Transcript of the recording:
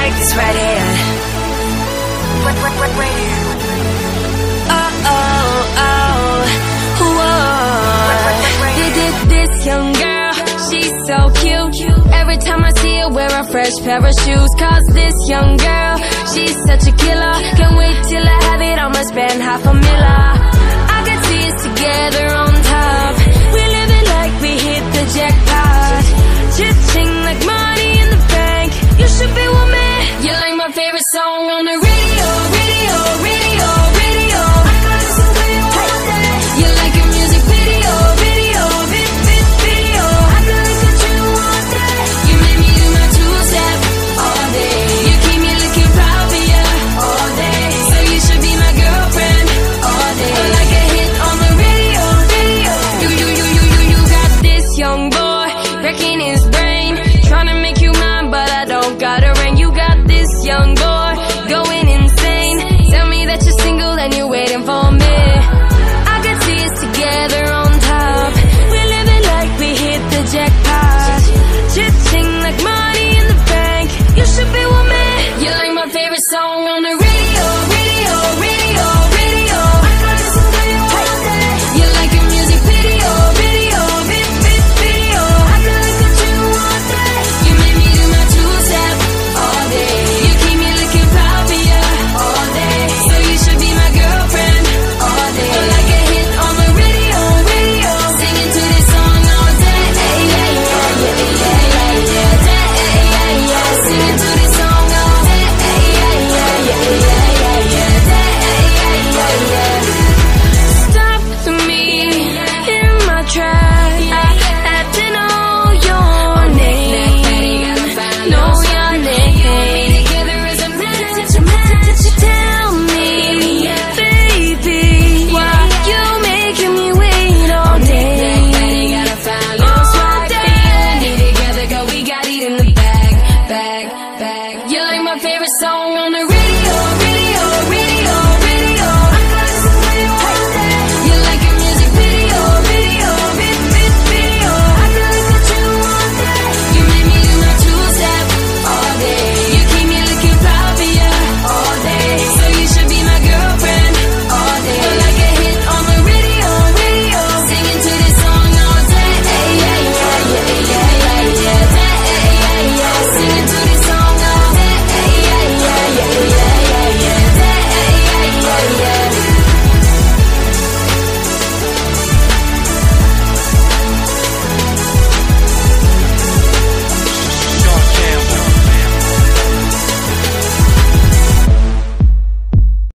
like this right here. Oh, oh, oh, whoa. Did this, this young girl, she's so cute. Every time I see her wear a fresh pair of shoes. Cause this young girl, working